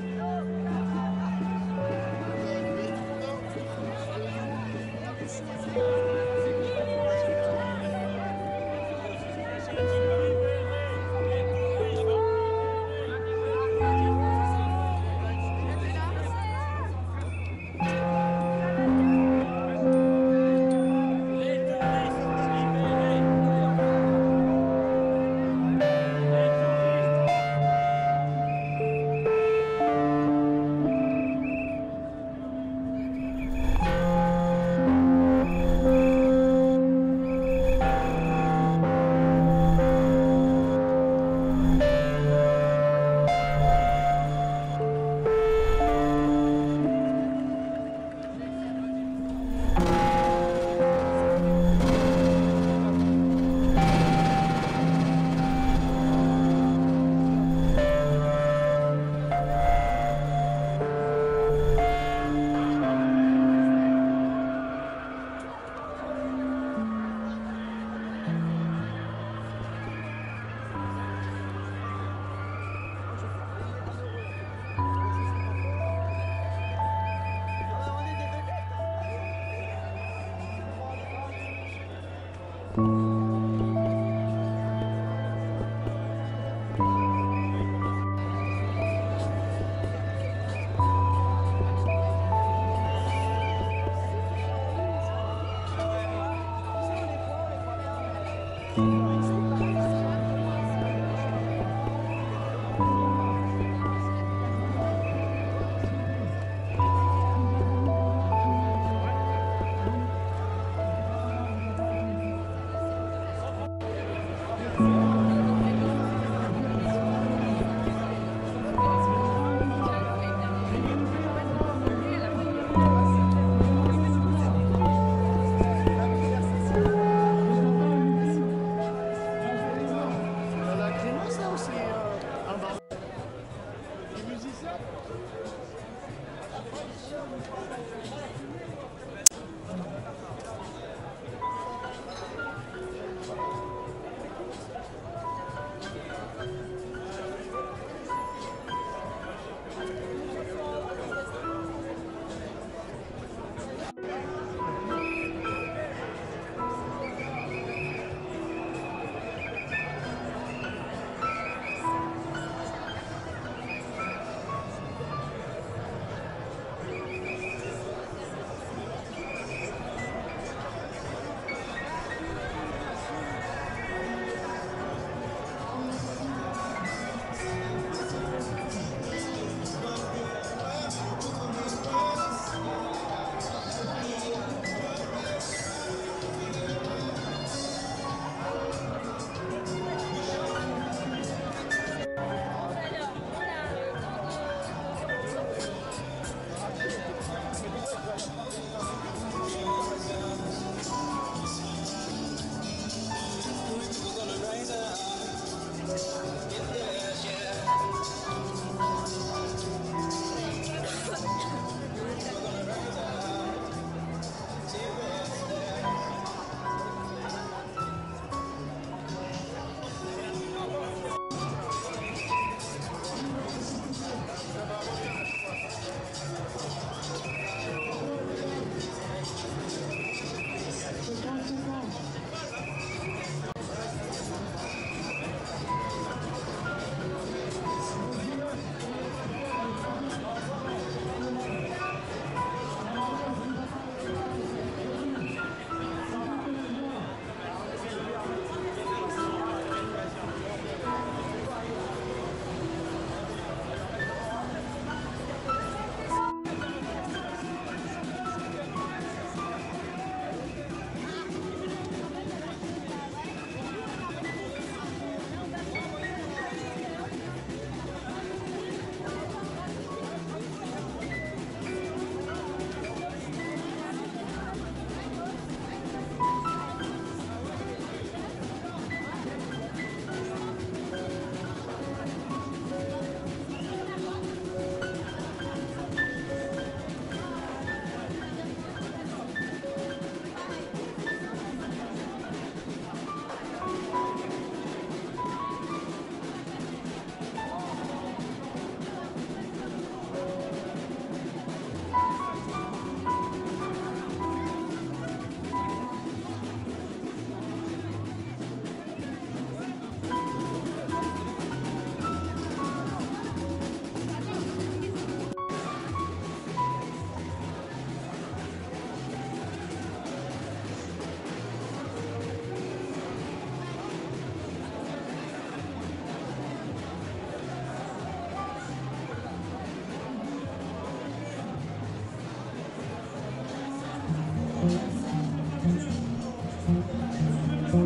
Deus.